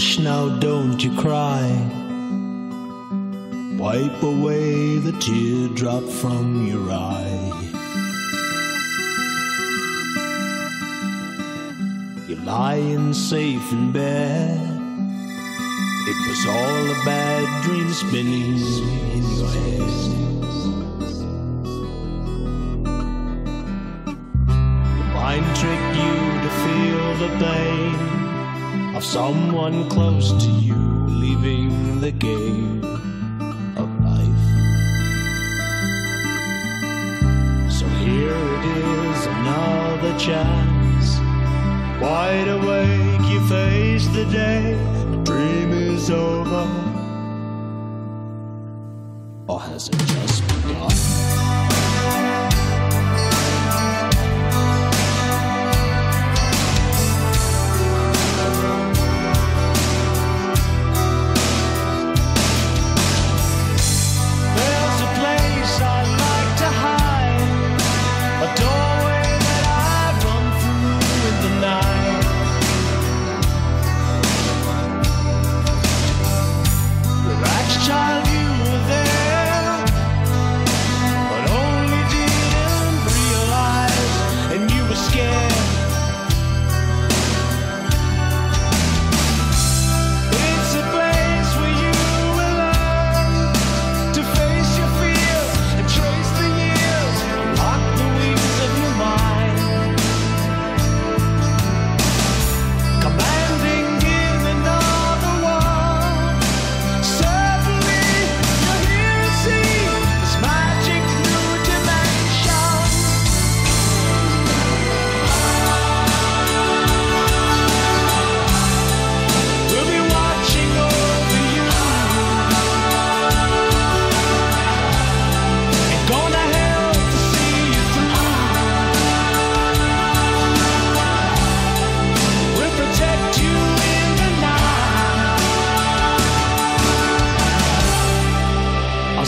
Hush now, don't you cry. Wipe away the teardrop from your eye. You're lying safe in bed. It was all a bad dream spinning in your head. Your mind tricked you to feel the pain of someone close to you leaving the game of life. So here it is, another chance. Wide awake, you face the day. Or has it just begun?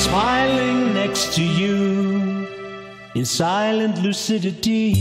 Smiling next to you in silent lucidity.